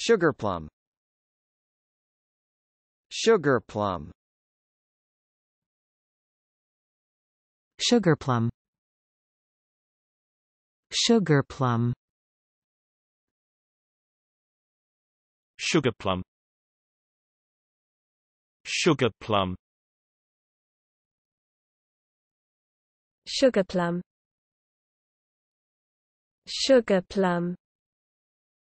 Sugar plum. Sugar plum. Sugar plum. Sugar plum.